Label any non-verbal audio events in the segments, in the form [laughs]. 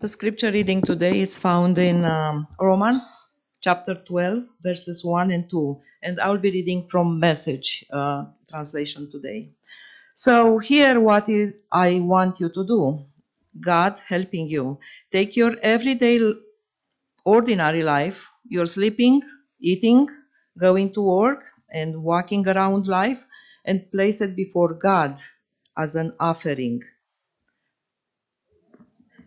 The scripture reading today is found in um, Romans chapter 12, verses 1 and 2. And I'll be reading from Message uh, translation today. So, here what I want you to do God helping you. Take your everyday, ordinary life, your sleeping, eating, going to work, and walking around life, and place it before God as an offering.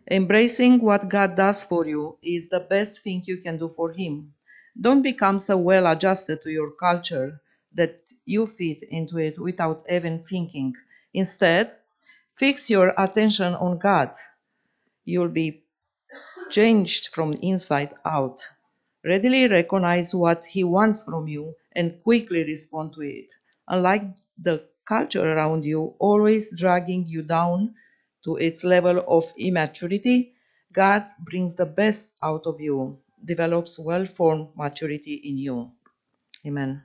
Embracing what God does for you is the best thing you can do for Him. Don't become so well adjusted to your culture that you fit into it without even thinking. Instead, fix your attention on God. You'll be changed from inside out. Readily recognize what He wants from you and quickly respond to it. Unlike the culture around you, always dragging you down to its level of immaturity, God brings the best out of you, develops well formed maturity in you. Amen.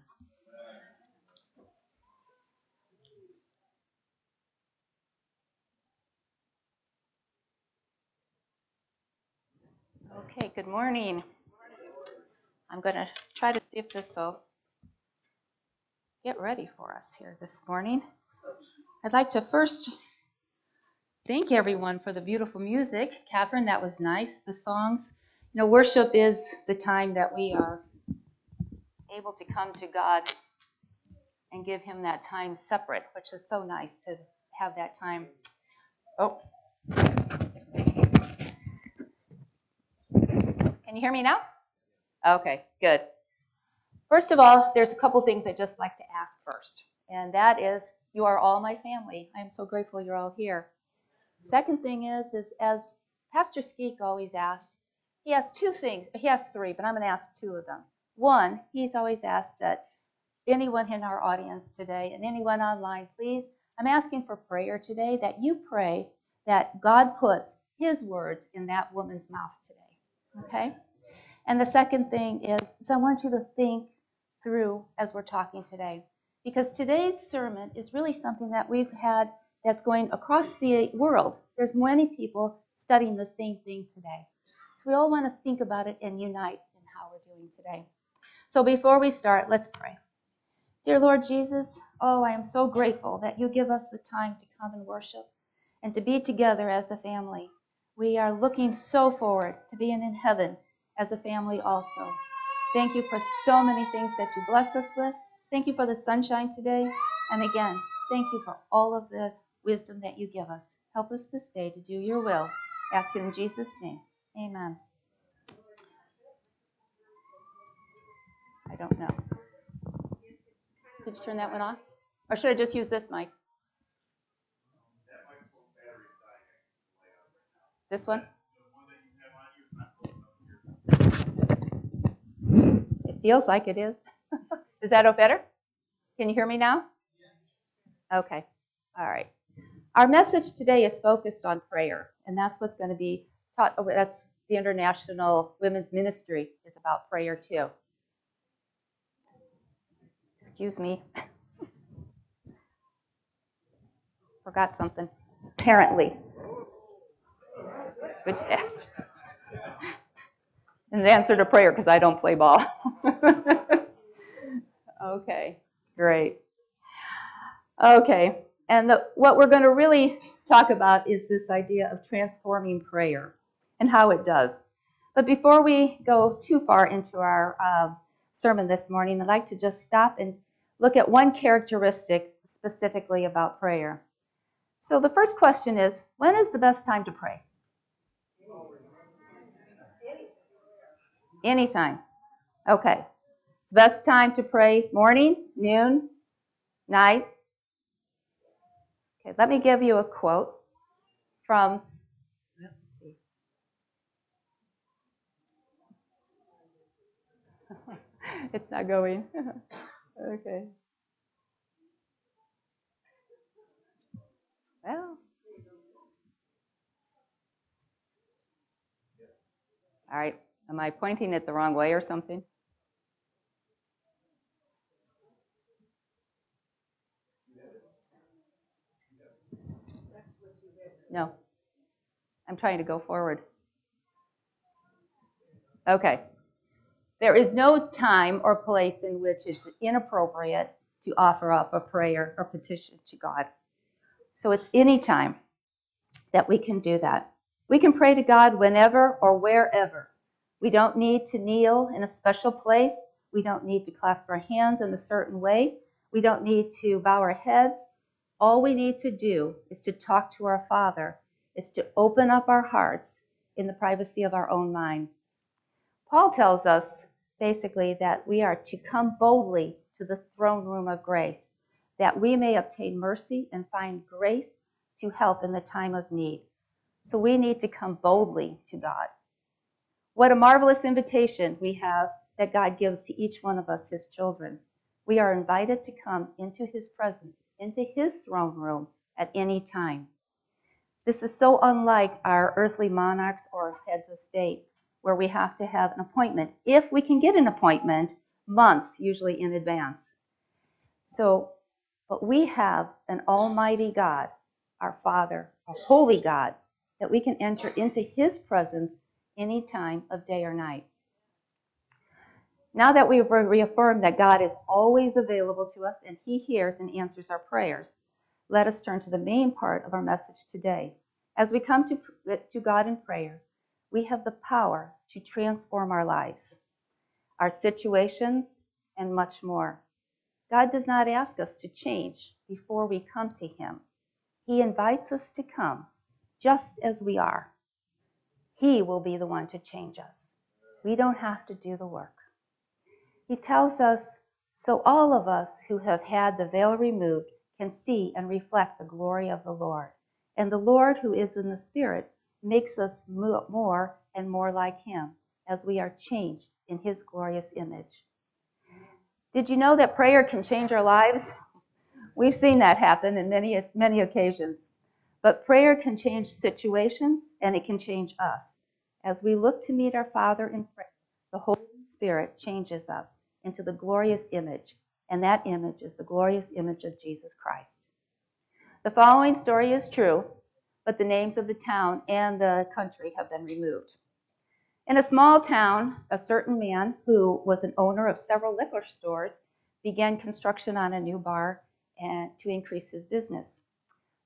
Okay, good morning. I'm going to try to see if this will get ready for us here this morning. I'd like to first thank everyone for the beautiful music. Catherine, that was nice. The songs. You know, worship is the time that we are able to come to God and give Him that time separate, which is so nice to have that time. Oh. Can you hear me now? Okay, good. First of all, there's a couple things I'd just like to ask first, and that is, you are all my family. I am so grateful you're all here. Second thing is, is as Pastor Skeek always asks, he has two things. He has three, but I'm going to ask two of them. One, he's always asked that anyone in our audience today and anyone online, please, I'm asking for prayer today that you pray that God puts his words in that woman's mouth today. Okay? And the second thing is, is I want you to think through as we're talking today. Because today's sermon is really something that we've had that's going across the world. There's many people studying the same thing today. So we all want to think about it and unite in how we're doing today. So before we start, let's pray. Dear Lord Jesus, oh, I am so grateful that you give us the time to come and worship and to be together as a family. We are looking so forward to being in heaven as a family also. Thank you for so many things that you bless us with. Thank you for the sunshine today. And again, thank you for all of the wisdom that you give us. Help us this day to do your will. Ask it in Jesus' name. Amen. I don't know. Could you turn that one off? Or should I just use this mic? This one? It feels like it is. [laughs] is that better? Can you hear me now? Okay. All right. Our message today is focused on prayer, and that's what's going to be taught. Oh, that's the International Women's Ministry is about prayer too. Excuse me. [laughs] Forgot something. Apparently. Good. and [laughs] the answer to prayer, because I don't play ball. [laughs] okay, great. Okay, and the, what we're going to really talk about is this idea of transforming prayer and how it does. But before we go too far into our uh, sermon this morning, I'd like to just stop and look at one characteristic specifically about prayer. So the first question is when is the best time to pray? Anytime. Okay. It's best time to pray morning, noon, night. Okay, let me give you a quote from [laughs] it's not going. [laughs] okay. Well. All right. Am I pointing it the wrong way or something? No. I'm trying to go forward. Okay. There is no time or place in which it's inappropriate to offer up a prayer or petition to God. So it's any time that we can do that. We can pray to God whenever or wherever. We don't need to kneel in a special place. We don't need to clasp our hands in a certain way. We don't need to bow our heads. All we need to do is to talk to our Father, is to open up our hearts in the privacy of our own mind. Paul tells us basically that we are to come boldly to the throne room of grace, that we may obtain mercy and find grace to help in the time of need. So we need to come boldly to God. What a marvelous invitation we have that God gives to each one of us, his children. We are invited to come into his presence, into his throne room at any time. This is so unlike our earthly monarchs or heads of state, where we have to have an appointment, if we can get an appointment, months usually in advance. So, but we have an almighty God, our Father, a holy God, that we can enter into his presence any time of day or night. Now that we've reaffirmed that God is always available to us and he hears and answers our prayers, let us turn to the main part of our message today. As we come to, to God in prayer, we have the power to transform our lives, our situations, and much more. God does not ask us to change before we come to Him. He invites us to come just as we are. He will be the one to change us. We don't have to do the work. He tells us so all of us who have had the veil removed can see and reflect the glory of the Lord. And the Lord, who is in the Spirit, makes us more and more like Him as we are changed in His glorious image. Did you know that prayer can change our lives? We've seen that happen in many, many occasions. But prayer can change situations and it can change us. As we look to meet our Father in prayer, the Holy Spirit changes us into the glorious image, and that image is the glorious image of Jesus Christ. The following story is true, but the names of the town and the country have been removed. In a small town, a certain man who was an owner of several liquor stores began construction on a new bar and to increase his business.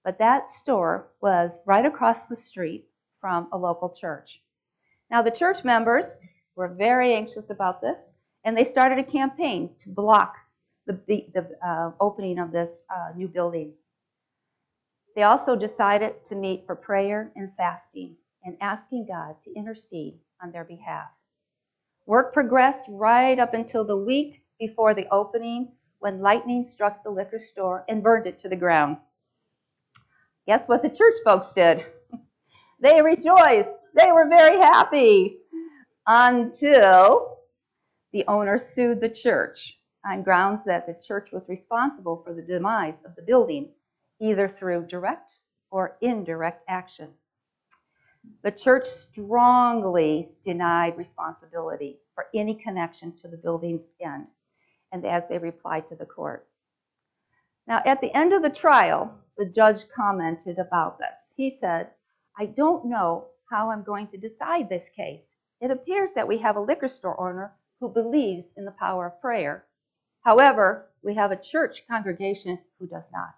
But that store was right across the street from a local church. Now, the church members were very anxious about this, and they started a campaign to block the, the, the uh, opening of this uh, new building. They also decided to meet for prayer and fasting and asking God to intercede on their behalf. Work progressed right up until the week before the opening when lightning struck the liquor store and burned it to the ground. Guess what the church folks did? [laughs] They rejoiced. They were very happy until the owner sued the church on grounds that the church was responsible for the demise of the building, either through direct or indirect action. The church strongly denied responsibility for any connection to the building's end, and as they replied to the court. Now, at the end of the trial, the judge commented about this. He said, I don't know how I'm going to decide this case. It appears that we have a liquor store owner who believes in the power of prayer. However, we have a church congregation who does not.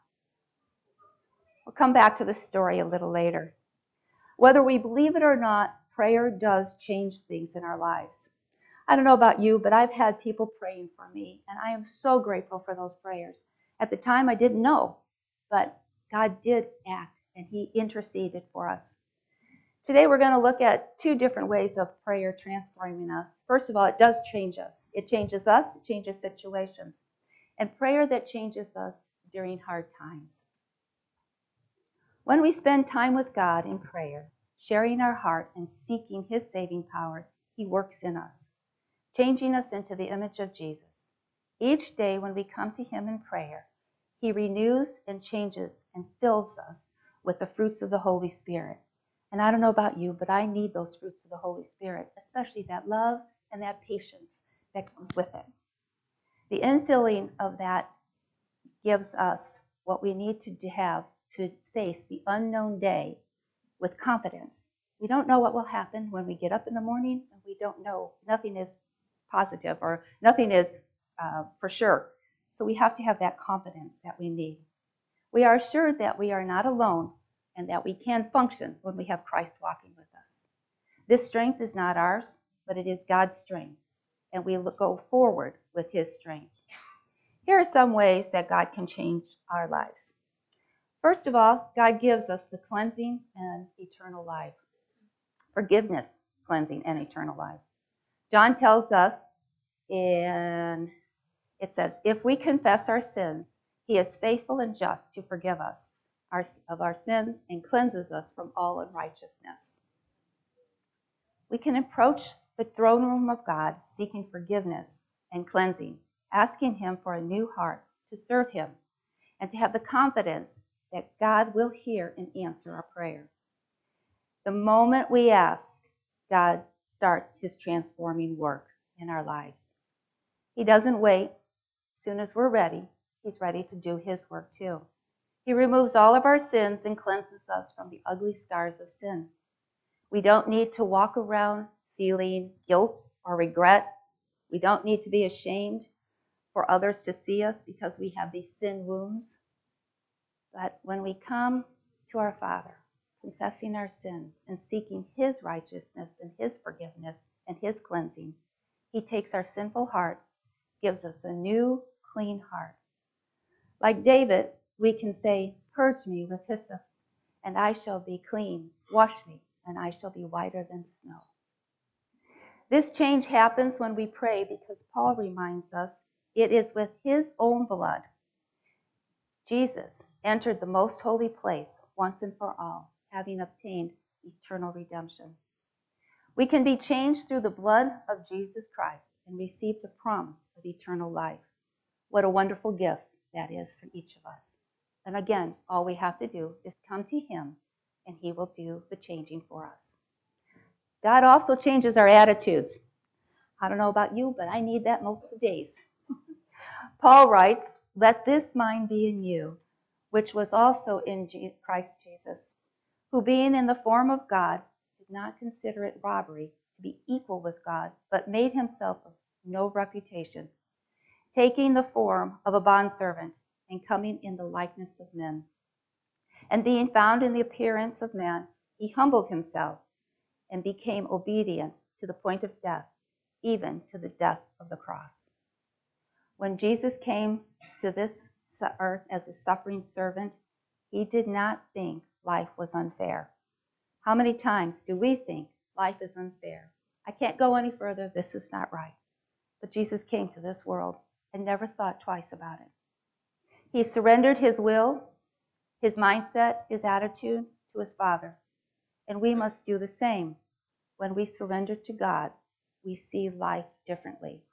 We'll come back to the story a little later. Whether we believe it or not, prayer does change things in our lives. I don't know about you, but I've had people praying for me, and I am so grateful for those prayers. At the time, I didn't know, but God did act and He interceded for us. Today, we're going to look at two different ways of prayer transforming us. First of all, it does change us. It changes us, it changes situations. And prayer that changes us during hard times. When we spend time with God in prayer, sharing our heart and seeking His saving power, He works in us, changing us into the image of Jesus. Each day when we come to Him in prayer, he renews and changes and fills us with the fruits of the Holy Spirit. And I don't know about you, but I need those fruits of the Holy Spirit, especially that love and that patience that comes with it. The infilling of that gives us what we need to have to face the unknown day with confidence. We don't know what will happen when we get up in the morning, and we don't know. Nothing is positive or nothing is uh, for sure. So we have to have that confidence that we need. We are assured that we are not alone and that we can function when we have Christ walking with us. This strength is not ours, but it is God's strength, and we go forward with His strength. Here are some ways that God can change our lives. First of all, God gives us the cleansing and eternal life. Forgiveness, cleansing, and eternal life. John tells us in, it says, if we confess our sins, he is faithful and just to forgive us our, of our sins and cleanses us from all unrighteousness. We can approach the throne room of God seeking forgiveness and cleansing, asking Him for a new heart to serve Him and to have the confidence that God will hear and answer our prayer. The moment we ask, God starts His transforming work in our lives. He doesn't wait. As soon as we're ready, He's ready to do His work too. He removes all of our sins and cleanses us from the ugly scars of sin. We don't need to walk around feeling guilt or regret. We don't need to be ashamed for others to see us because we have these sin wounds. But when we come to our Father, confessing our sins and seeking His righteousness and His forgiveness and His cleansing, He takes our sinful heart, gives us a new, clean heart. Like David, we can say, Purge me with hyssop, and I shall be clean. Wash me, and I shall be whiter than snow. This change happens when we pray because Paul reminds us it is with his own blood. Jesus entered the most holy place once and for all, having obtained eternal redemption. We can be changed through the blood of Jesus Christ and receive the promise of eternal life. What a wonderful gift that is for each of us. And again, all we have to do is come to Him and He will do the changing for us. God also changes our attitudes. I don't know about you, but I need that most of days. [laughs] Paul writes, Let this mind be in you, which was also in Christ Jesus, who being in the form of God, did not consider it robbery to be equal with God, but made himself of no reputation, taking the form of a bondservant and coming in the likeness of men. And being found in the appearance of man, he humbled himself and became obedient to the point of death, even to the death of the cross. When Jesus came to this earth as a suffering servant, he did not think life was unfair. How many times do we think life is unfair? I can't go any further. This is not right. But Jesus came to this world and never thought twice about it. He surrendered his will, his mindset, his attitude to his Father. And we must do the same. When we surrender to God, we see life differently.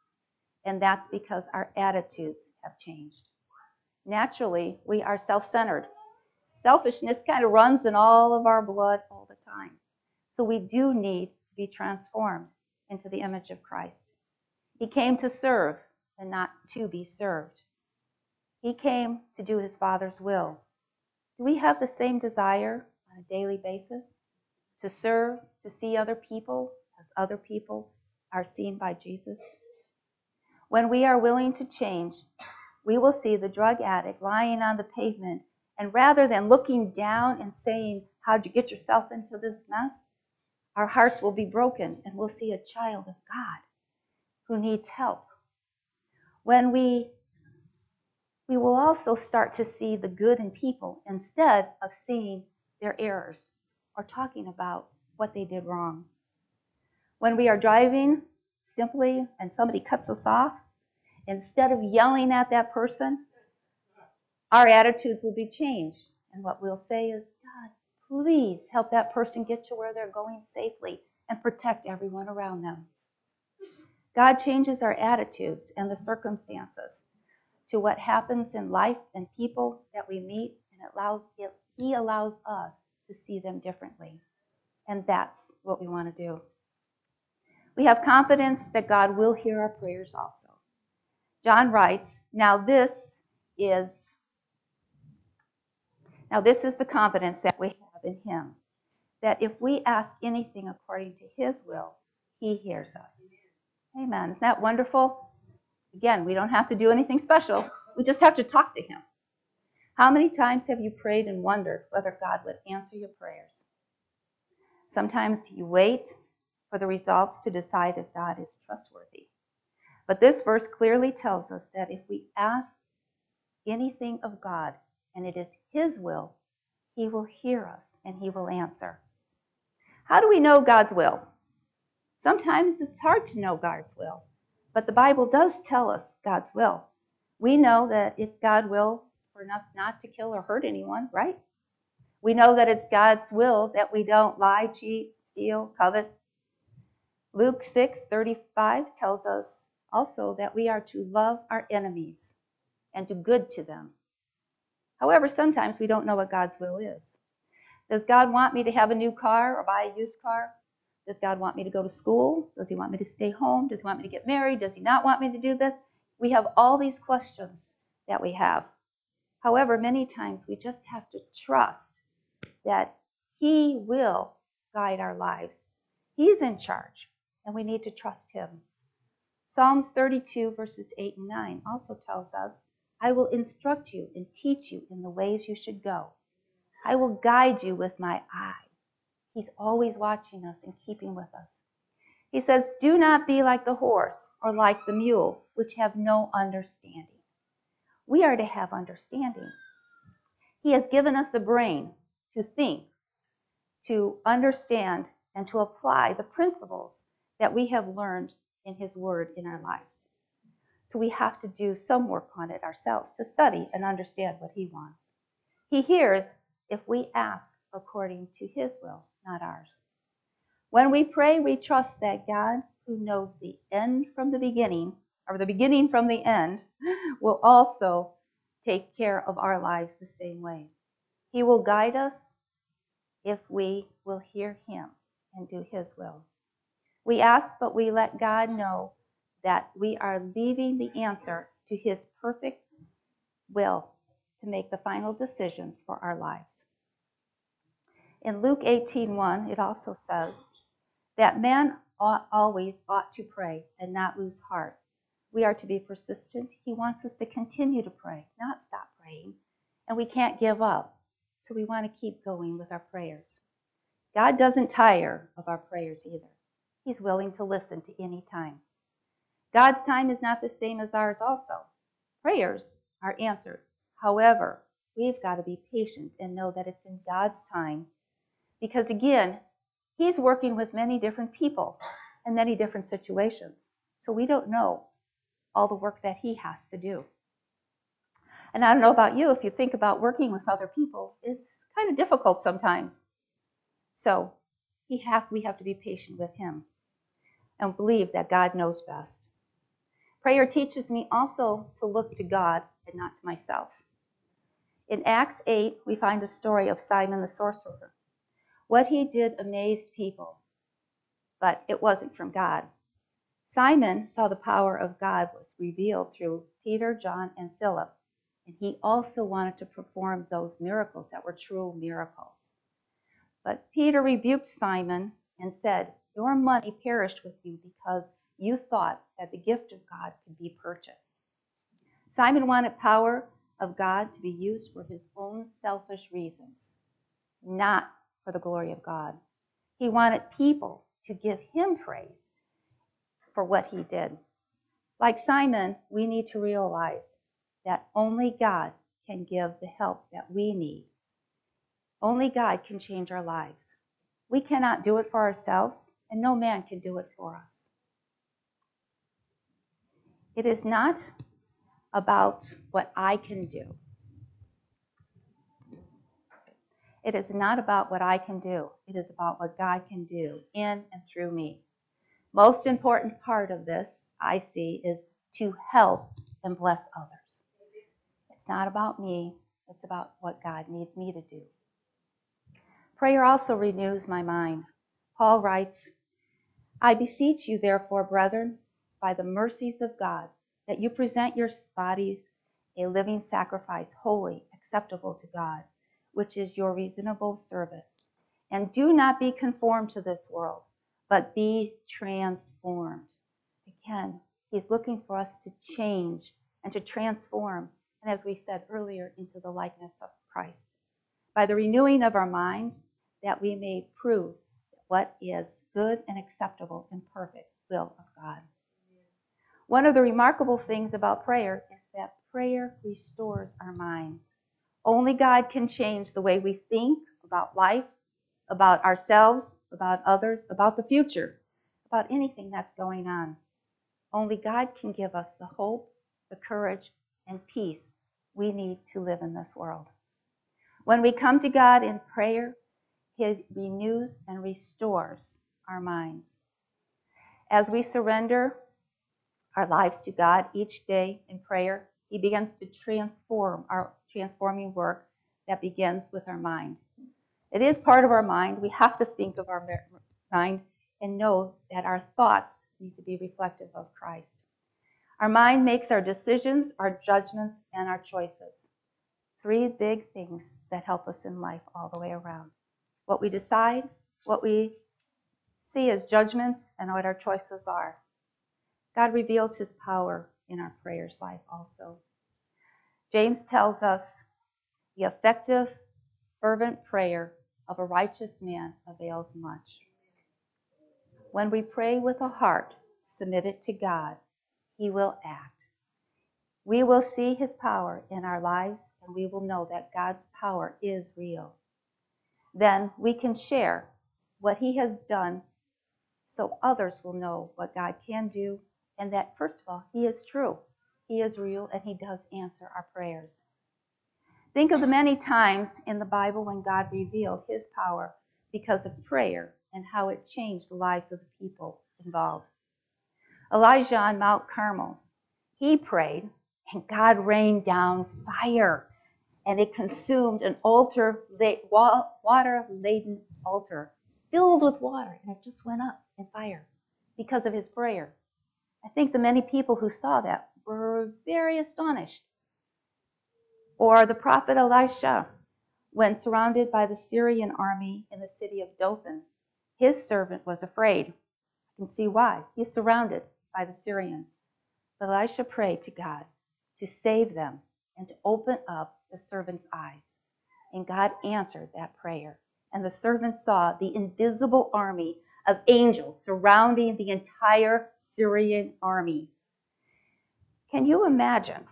And that's because our attitudes have changed. Naturally, we are self centered. Selfishness kind of runs in all of our blood all the time. So we do need to be transformed into the image of Christ. He came to serve and not to be served. He came to do his Father's will. Do we have the same desire on a daily basis? To serve, to see other people as other people are seen by Jesus? When we are willing to change, we will see the drug addict lying on the pavement, and rather than looking down and saying, How'd you get yourself into this mess? Our hearts will be broken, and we'll see a child of God who needs help. When we we will also start to see the good in people instead of seeing their errors or talking about what they did wrong. When we are driving simply and somebody cuts us off, instead of yelling at that person, our attitudes will be changed. And what we'll say is, God, please help that person get to where they're going safely and protect everyone around them. God changes our attitudes and the circumstances to what happens in life and people that we meet, and it allows it, He allows us to see them differently. And that's what we want to do. We have confidence that God will hear our prayers also. John writes, Now this is now this is the confidence that we have in him, that if we ask anything according to His will, He hears us. Amen. Isn't that wonderful? Again, we don't have to do anything special, we just have to talk to Him. How many times have you prayed and wondered whether God would answer your prayers? Sometimes you wait for the results to decide if God is trustworthy. But this verse clearly tells us that if we ask anything of God and it is His will, He will hear us and He will answer. How do we know God's will? Sometimes it's hard to know God's will, but the Bible does tell us God's will. We know that it's God's will for us not to kill or hurt anyone, right? We know that it's God's will that we don't lie, cheat, steal, covet. Luke 6 35 tells us also that we are to love our enemies and do good to them. However, sometimes we don't know what God's will is. Does God want me to have a new car or buy a used car? Does God want me to go to school? Does He want me to stay home? Does He want me to get married? Does He not want me to do this? We have all these questions that we have. However, many times we just have to trust that He will guide our lives. He's in charge, and we need to trust Him. Psalms 32, verses 8 and 9 also tells us, I will instruct you and teach you in the ways you should go. I will guide you with my eye. He's always watching us and keeping with us. He says, Do not be like the horse or like the mule, which have no understanding. We are to have understanding. He has given us a brain to think, to understand, and to apply the principles that we have learned in His Word in our lives. So we have to do some work on it ourselves to study and understand what He wants. He hears if we ask according to His will, not ours. When we pray, we trust that God, who knows the end from the beginning, or the beginning from the end, [laughs] will also take care of our lives the same way. He will guide us if we will hear Him and do His will. We ask, but we let God know that we are leaving the answer to His perfect will to make the final decisions for our lives. In Luke 18:1, it also says that man ought, always ought to pray and not lose heart. We are to be persistent. He wants us to continue to pray, not stop praying. And we can't give up. So we want to keep going with our prayers. God doesn't tire of our prayers either. He's willing to listen to any time. God's time is not the same as ours, also. Prayers are answered. However, we've got to be patient and know that it's in God's time. Because again, He's working with many different people and many different situations. So we don't know all the work that He has to do. And I don't know about you, if you think about working with other people, it's kind of difficult sometimes. So he have, we have to be patient with Him and believe that God knows best. Prayer teaches me also to look to God and not to myself. In Acts 8, we find a story of Simon the sorcerer. What he did amazed people, but it wasn't from God. Simon saw the power of God was revealed through Peter, John, and Philip, and he also wanted to perform those miracles that were true miracles. But Peter rebuked Simon and said, Your money perished with you because you thought that the gift of God could be purchased. Simon wanted power of God to be used for his own selfish reasons, not for the glory of God. He wanted people to give him praise for what he did. Like Simon, we need to realize that only God can give the help that we need. Only God can change our lives. We cannot do it for ourselves, and no man can do it for us. It is not about what I can do. It is not about what I can do. It is about what God can do in and through me. Most important part of this, I see, is to help and bless others. It's not about me, it's about what God needs me to do. Prayer also renews my mind. Paul writes, I beseech you, therefore, brethren, by the mercies of God, that you present your bodies a living sacrifice, holy, acceptable to God, which is your reasonable service. And do not be conformed to this world, but be transformed. Again, he's looking for us to change and to transform, and as we said earlier, into the likeness of Christ. By the renewing of our minds, that we may prove what is good and acceptable and perfect will of God. One of the remarkable things about prayer is that prayer restores our minds. Only God can change the way we think about life, about ourselves, about others, about the future, about anything that's going on. Only God can give us the hope, the courage, and peace we need to live in this world. When we come to God in prayer, He renews and restores our minds. As we surrender our lives to God each day in prayer, He begins to transform our transforming work that begins with our mind. It is part of our mind. We have to think of our mind and know that our thoughts need to be reflective of Christ. Our mind makes our decisions, our judgments, and our choices. Three big things that help us in life all the way around. What we decide, what we see as judgments, and what our choices are. God reveals his power in our prayers life also. James tells us the effective, fervent prayer of a righteous man avails much. When we pray with a heart submitted to God, he will act. We will see his power in our lives and we will know that God's power is real. Then we can share what he has done so others will know what God can do and that, first of all, he is true. He is real and he does answer our prayers. Think of the many times in the Bible when God revealed his power because of prayer and how it changed the lives of the people involved. Elijah on Mount Carmel, he prayed and God rained down fire and it consumed an altar, water laden altar filled with water, and it just went up in fire because of his prayer. I think the many people who saw that were very astonished. Or the prophet Elisha, when surrounded by the Syrian army in the city of Dothan, his servant was afraid. I can see why. He's surrounded by the Syrians. But Elisha prayed to God to save them and to open up the servant's eyes. And God answered that prayer. And the servant saw the invisible army of angels surrounding the entire Syrian army. Can you imagine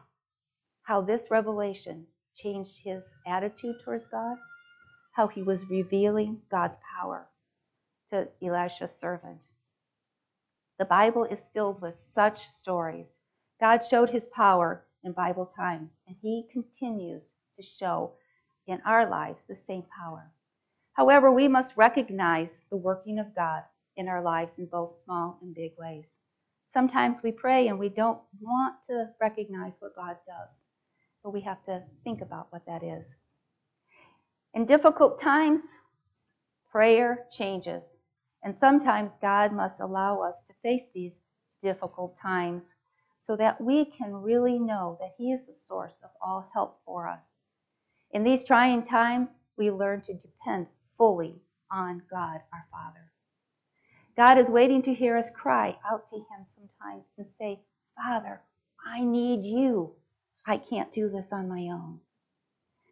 how this revelation changed his attitude towards God? How he was revealing God's power to Elisha's servant. The Bible is filled with such stories. God showed his power in Bible times, and he continues to show in our lives the same power. However, we must recognize the working of God in our lives in both small and big ways. Sometimes we pray and we don't want to recognize what God does, but we have to think about what that is. In difficult times, prayer changes, and sometimes God must allow us to face these difficult times so that we can really know that He is the source of all help for us. In these trying times, we learn to depend fully on God our Father. God is waiting to hear us cry out to Him sometimes and say, Father, I need you. I can't do this on my own.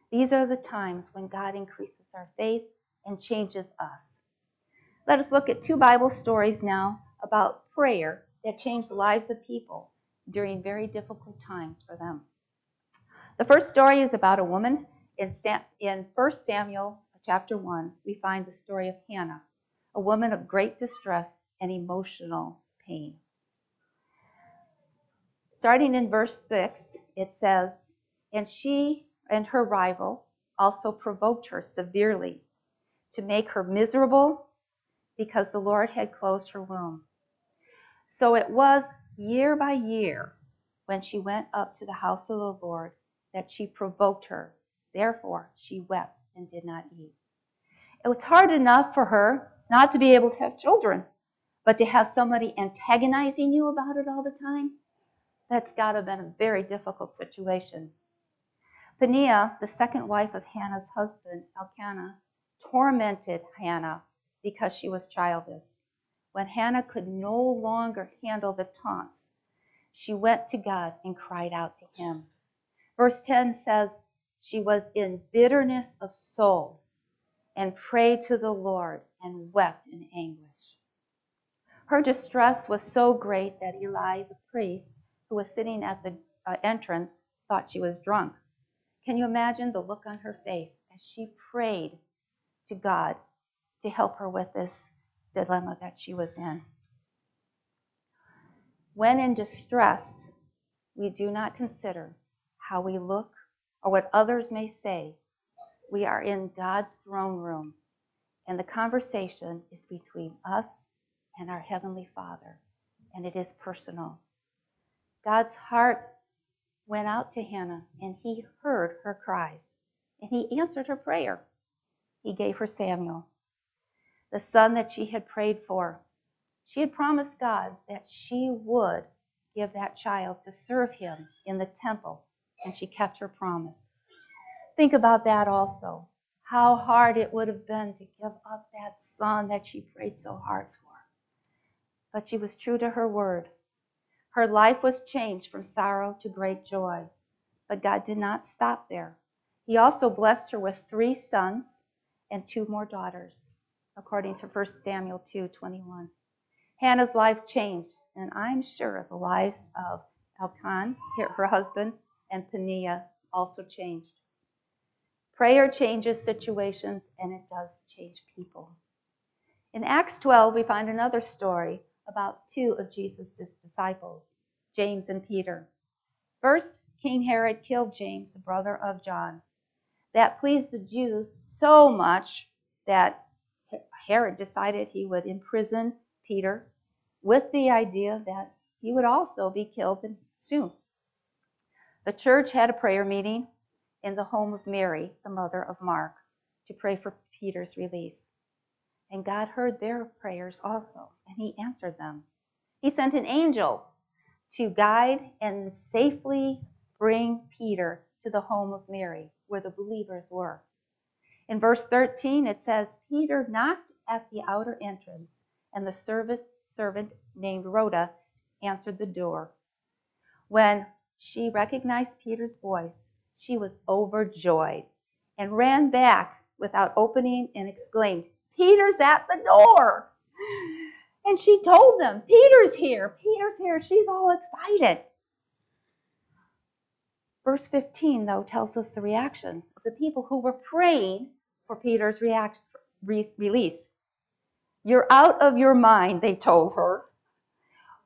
These are the times when God increases our faith and changes us. Let us look at two Bible stories now about prayer that changed the lives of people during very difficult times for them. The first story is about a woman in, in 1 Samuel chapter 1, we find the story of Hannah, a woman of great distress and emotional pain. Starting in verse 6, it says, And she and her rival also provoked her severely to make her miserable because the Lord had closed her womb. So it was year by year when she went up to the house of the Lord that she provoked her. Therefore, she wept and did not eat. It was hard enough for her not to be able to have children, but to have somebody antagonizing you about it all the time, that's got to have been a very difficult situation. Peninnah, the second wife of Hannah's husband, Elkanah, tormented Hannah because she was childless. When Hannah could no longer handle the taunts, she went to God and cried out to him. Verse 10 says, She was in bitterness of soul and prayed to the Lord and wept in anguish. Her distress was so great that Eli, the priest, who was sitting at the uh, entrance, thought she was drunk. Can you imagine the look on her face as she prayed to God to help her with this dilemma that she was in? When in distress, we do not consider how we look or what others may say. We are in God's throne room, and the conversation is between us and our Heavenly Father, and it is personal. God's heart went out to Hannah, and He heard her cries, and He answered her prayer. He gave her Samuel, the son that she had prayed for. She had promised God that she would give that child to serve Him in the temple, and she kept her promise. Think about that also. How hard it would have been to give up that son that she prayed so hard for but she was true to her word. Her life was changed from sorrow to great joy. But God did not stop there. He also blessed her with three sons and two more daughters, according to 1 Samuel 2 21. Hannah's life changed, and I'm sure the lives of Elkanah, her husband, and Peninnah also changed. Prayer changes situations, and it does change people. In Acts 12, we find another story about two of Jesus' disciples, James and Peter. First, King Herod killed James, the brother of John. That pleased the Jews so much that Herod decided he would imprison Peter with the idea that he would also be killed soon. The church had a prayer meeting in the home of Mary, the mother of Mark, to pray for Peter's release. And God heard their prayers also, and He answered them. He sent an angel to guide and safely bring Peter to the home of Mary, where the believers were. In verse 13, it says, Peter knocked at the outer entrance, and the service servant named Rhoda answered the door. When she recognized Peter's voice, she was overjoyed and ran back without opening and exclaimed, Peter's at the door. And she told them, Peter's here. Peter's here. She's all excited. Verse 15, though, tells us the reaction of the people who were praying for Peter's reaction, release. You're out of your mind, they told her.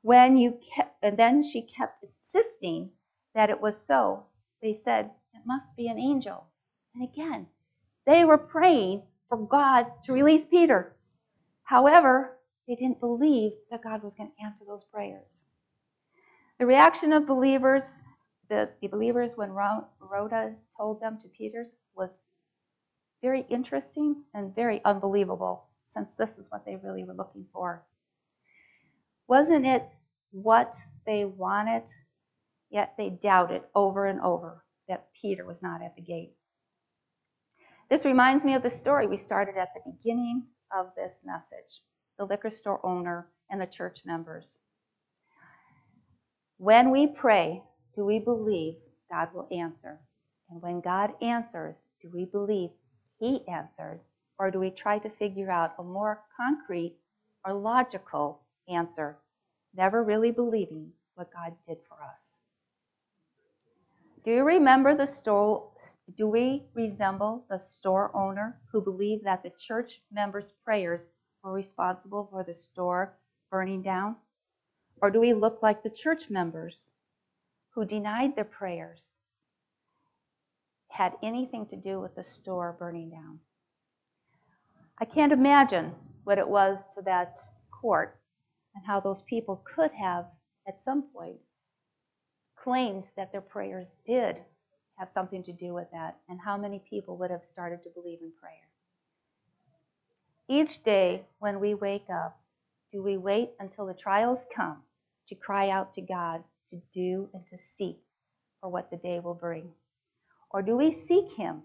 When you kept, and then she kept insisting that it was so. They said, It must be an angel. And again, they were praying for God to release Peter. However, they didn't believe that God was going to answer those prayers. The reaction of believers, the, the believers when Rhoda told them to Peter's, was very interesting and very unbelievable, since this is what they really were looking for. Wasn't it what they wanted? Yet they doubted over and over that Peter was not at the gate. This reminds me of the story we started at the beginning of this message the liquor store owner and the church members. When we pray, do we believe God will answer? And when God answers, do we believe He answered? Or do we try to figure out a more concrete or logical answer, never really believing what God did for us? Do you remember the store? Do we resemble the store owner who believed that the church members' prayers were responsible for the store burning down? Or do we look like the church members who denied their prayers had anything to do with the store burning down? I can't imagine what it was to that court and how those people could have, at some point, claimed that their prayers did have something to do with that, and how many people would have started to believe in prayer. Each day when we wake up, do we wait until the trials come to cry out to God to do and to seek for what the day will bring? Or do we seek Him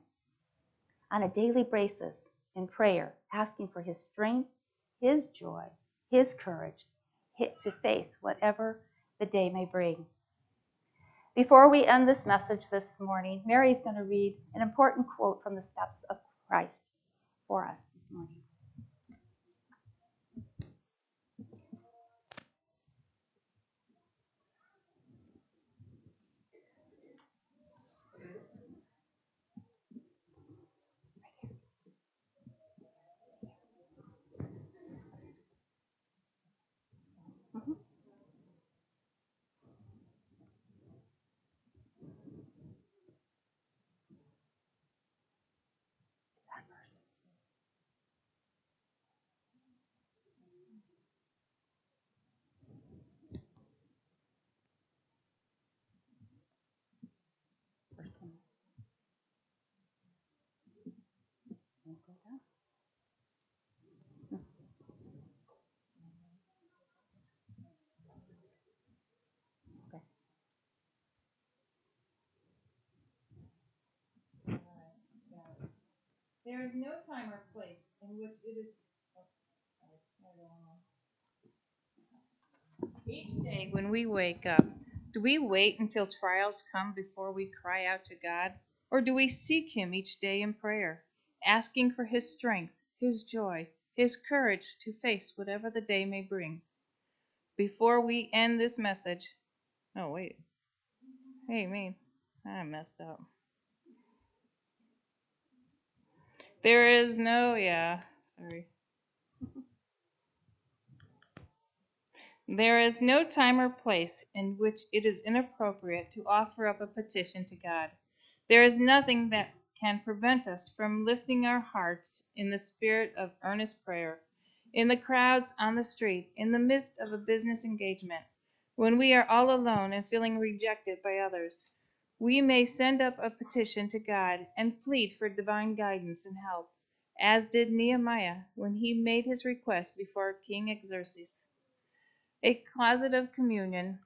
on a daily basis in prayer, asking for His strength, His joy, His courage to face whatever the day may bring. Before we end this message this morning, Mary is going to read an important quote from the steps of Christ for us this morning. There is no time or place in which it is. Oh, each day when we wake up, do we wait until trials come before we cry out to God? Or do we seek Him each day in prayer, asking for His strength, His joy, His courage to face whatever the day may bring? Before we end this message, oh, wait. Hey, me. I messed up. There is no, yeah, sorry. There is no time or place in which it is inappropriate to offer up a petition to God. There is nothing that can prevent us from lifting our hearts in the spirit of earnest prayer, in the crowds on the street, in the midst of a business engagement, when we are all alone and feeling rejected by others we may send up a petition to God and plead for divine guidance and help, as did Nehemiah when he made his request before King Xerxes. A closet of communion.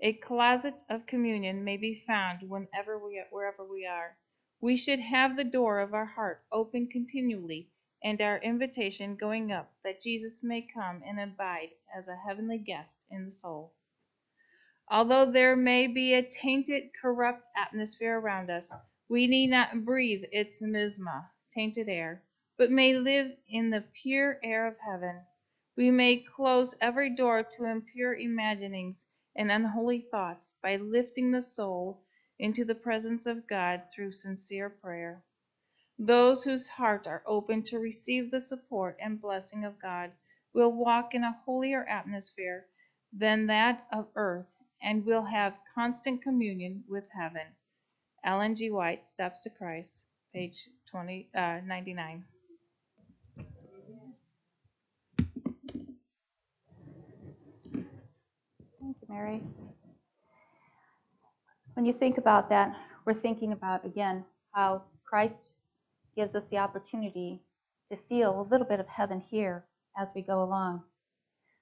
A closet of communion may be found whenever we wherever we are. We should have the door of our heart open continually and our invitation going up that Jesus may come and abide as a heavenly guest in the soul. Although there may be a tainted, corrupt atmosphere around us, we need not breathe its miasma, tainted air, but may live in the pure air of heaven. We may close every door to impure imaginings and unholy thoughts by lifting the soul into the presence of God through sincere prayer. Those whose hearts are open to receive the support and blessing of God will walk in a holier atmosphere than that of earth and will have constant communion with heaven. Ellen G. White, Steps to Christ, page 20, uh, 99. Thank you, Mary. When you think about that, we're thinking about, again, how Christ gives us the opportunity to feel a little bit of heaven here as we go along.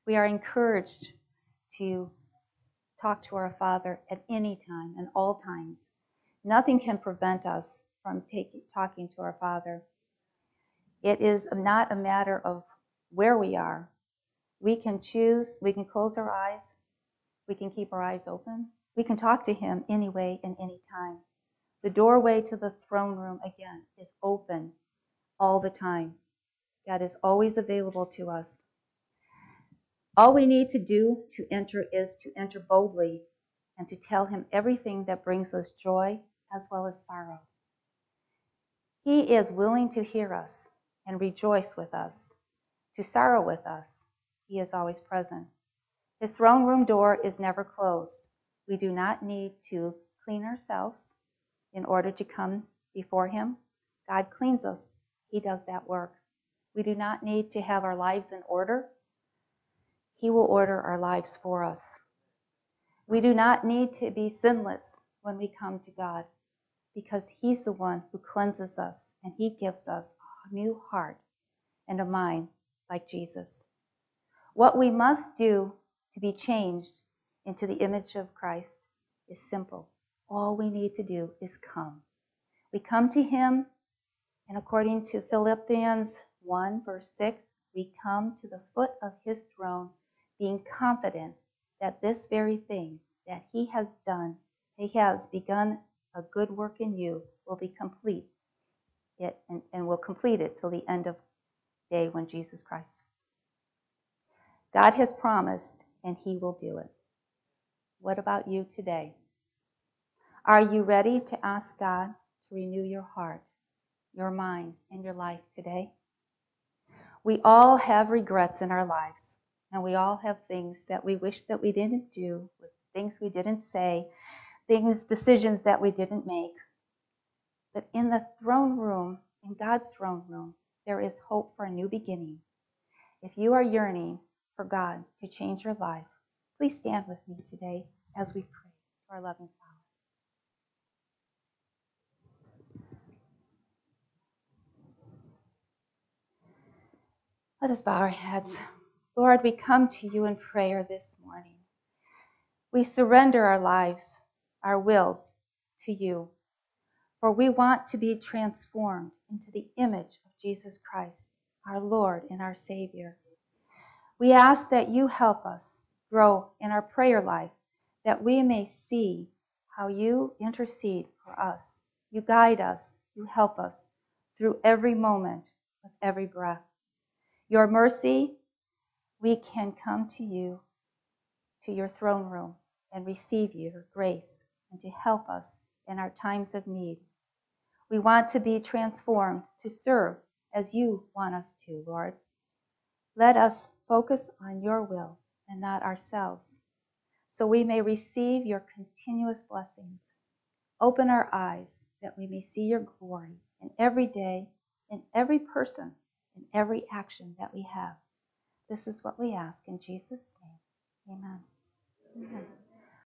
We are encouraged to talk to our Father at any time and all times. Nothing can prevent us from taking, talking to our Father. It is not a matter of where we are. We can choose, we can close our eyes, we can keep our eyes open, we can talk to Him anyway and any time. The doorway to the throne room, again, is open all the time. God is always available to us. All we need to do to enter is to enter boldly and to tell him everything that brings us joy as well as sorrow. He is willing to hear us and rejoice with us, to sorrow with us. He is always present. His throne room door is never closed. We do not need to clean ourselves in order to come before him. God cleans us. He does that work. We do not need to have our lives in order he will order our lives for us. We do not need to be sinless when we come to God because He's the one who cleanses us and He gives us a new heart and a mind like Jesus. What we must do to be changed into the image of Christ is simple. All we need to do is come. We come to Him And according to Philippians 1, verse 6, we come to the foot of his throne, being confident that this very thing that he has done, he has begun a good work in you, will be complete it and, and will complete it till the end of day when Jesus Christ. God has promised and he will do it. What about you today? Are you ready to ask God to renew your heart, your mind, and your life today? We all have regrets in our lives, and we all have things that we wish that we didn't do, things we didn't say, things, decisions that we didn't make. But in the throne room, in God's throne room, there is hope for a new beginning. If you are yearning for God to change your life, please stand with me today as we pray to our loving Father. Let us bow our heads. Lord, we come to you in prayer this morning. We surrender our lives, our wills to you, for we want to be transformed into the image of Jesus Christ, our Lord and our Savior. We ask that you help us grow in our prayer life, that we may see how you intercede for us. You guide us, you help us through every moment, with every breath your mercy, we can come to you, to your throne room, and receive your grace and to help us in our times of need. We want to be transformed to serve as you want us to, Lord. Let us focus on your will and not ourselves, so we may receive your continuous blessings. Open our eyes that we may see your glory in every day, in every person in every action that we have. This is what we ask in Jesus' name. Amen. Amen.